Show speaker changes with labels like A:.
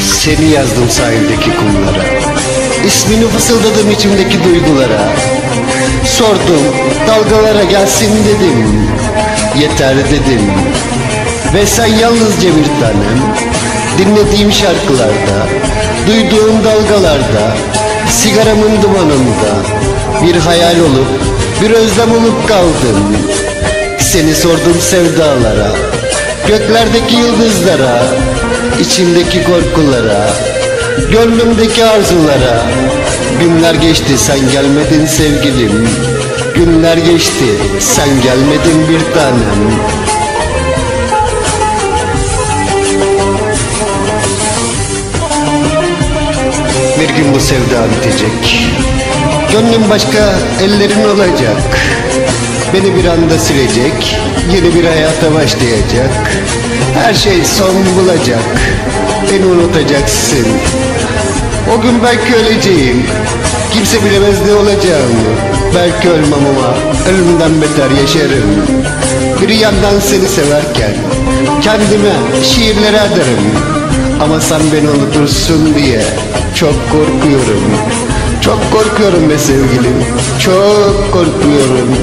A: Seni yazdım sahildeki kumlara. İsmini fısıldadım içimdeki duygulara. Sordum dalgalara gelsin dedim. Yeter dedim. Ve sen yalnızca bir tanem. Dinlediğim şarkılarda Duyduğum dalgalarda Sigaramın dumanında Bir hayal olup Bir özlem olup kaldım. Seni sordum sevdalara Göklerdeki yıldızlara içimdeki korkulara Gönlümdeki arzulara. Günler geçti sen gelmedin sevgilim. Günler geçti sen gelmedin bir tanem. Bir gün bu sevda bitecek. Gönlüm başka ellerin olacak. Beni bir anda silecek Yeni bir hayata başlayacak Her şey son bulacak Beni unutacaksın. O gün belki öleceğim. Kimse bilemez ne olacağımı. Belki ölmem ama Ölümden beter yaşarım. Bir yandan seni severken Kendime şiirler ederim Ama sen beni unutursun diye Çok korkuyorum. Çok korkuyorum be sevgilim. Çok korkuyorum